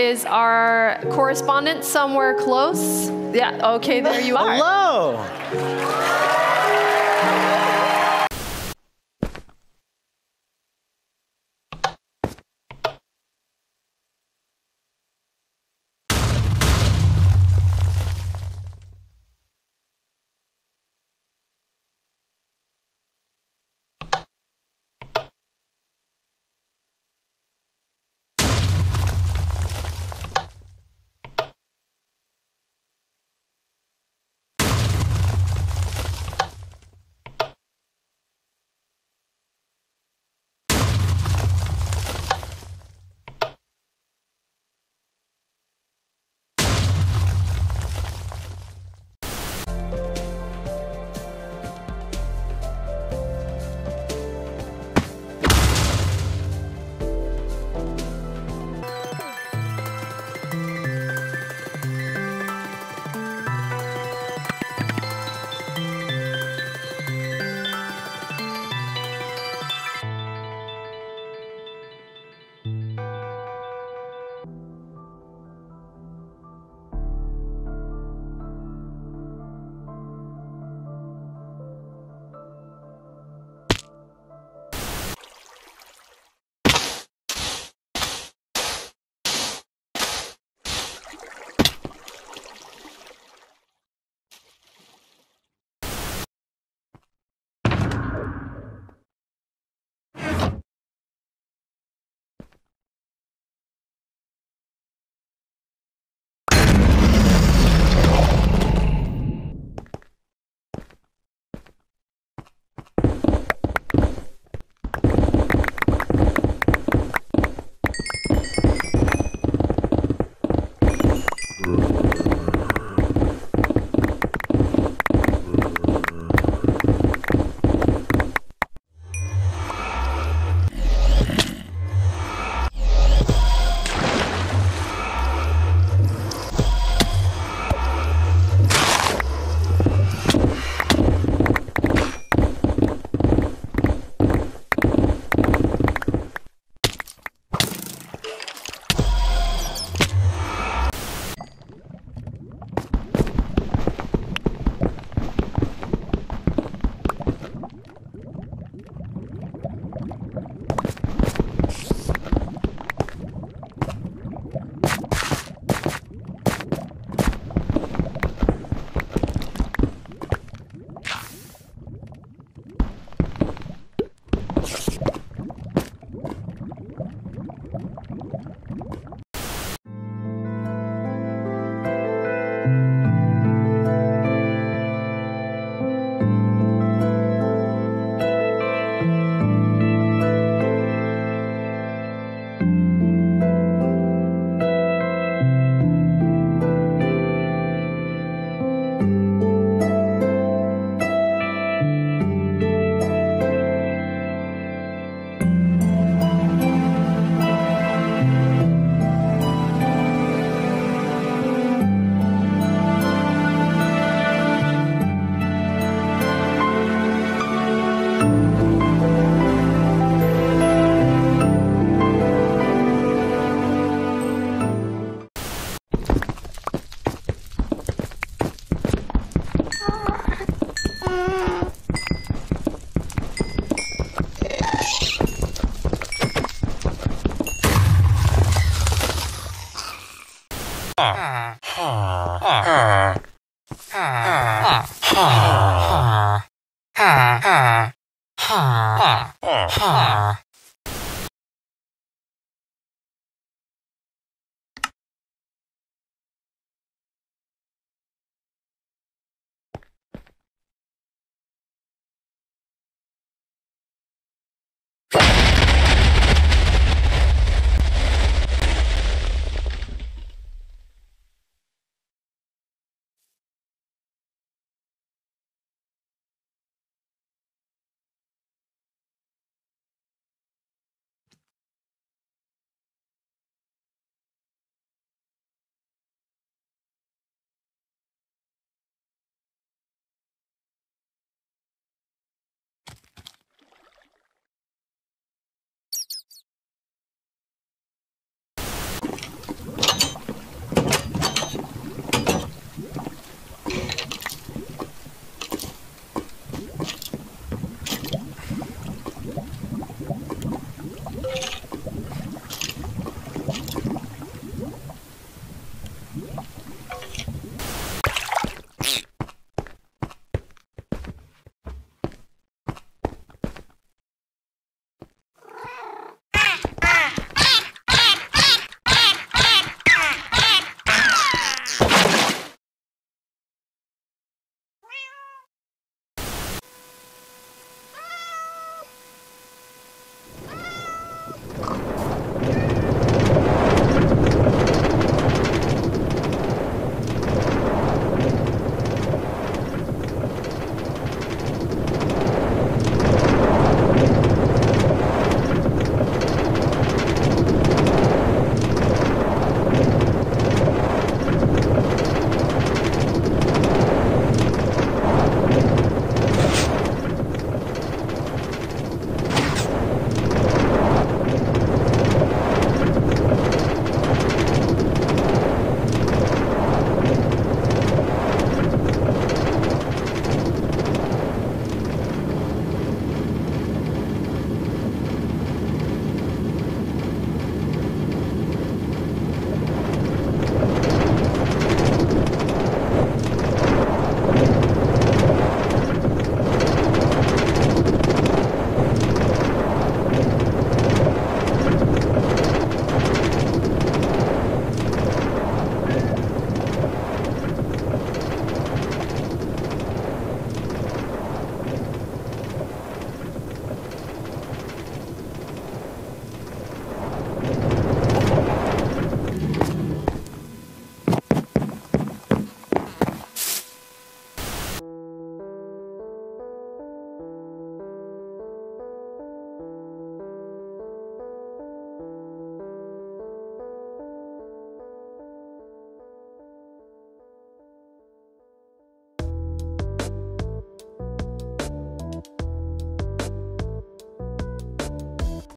is our correspondent somewhere close. Yeah, okay, there you are. Hello.